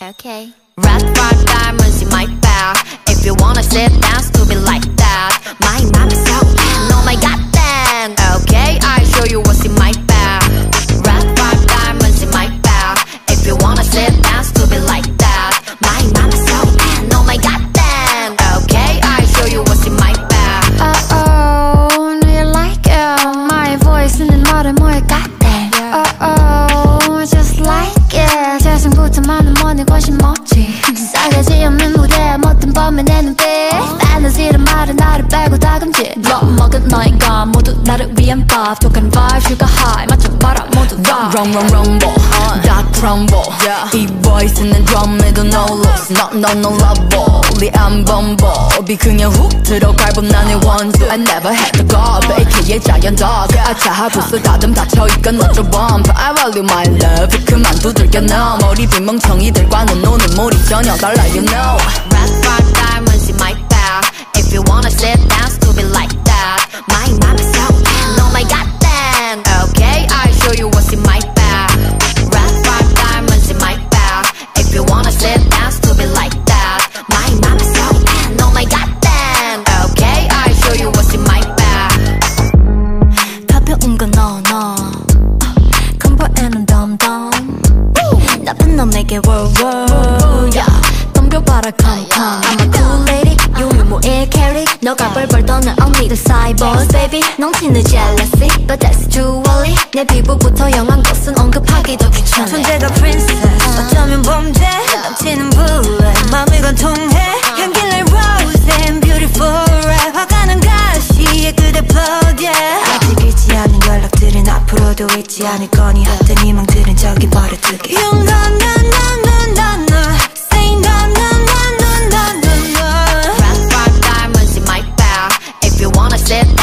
Okay. Red five diamonds in my bag. If you wanna sit down, stupid like 없지. 싸가지 없는 무대에 못든 범의 내 눈빛. fantasy란 말은 나를 빼고 다 금지. 밥 먹은 너희가 모두 나를 위한 밥. 독한 vibe, sugar high 맞춰봐라 모두 rock. Run run rumble 다 crumble 이 voice는 drum에도 no loss No no no lovable 안 bumble 이 그냥 훅 들어갈 법 나의 원수 I never had the gall AKA giant dog 아차 부스 다듬 닫혀있건 너저 bump I value my love 그만 두들겨 너 머리 빈 멍청이들과는 노는 몰이 전혀 달라 you know Red five 나쁜 넌 내게 월월 덤벼봐라 come come. I'm a cool lady. 유무무의 캐리 너가 벌벌 떠는 언니들 사이버스 baby 넘치는 jealousy. But that's too early 내 피부부터 영한 것은 언급하기도 귀찮아. 존재가 princess. 어쩌면 범죄? 넘치는 bullet 않을 거니 하여튼 희망들은 저기. 버려두게 Rock, rock, diamonds in my bag If you wanna sit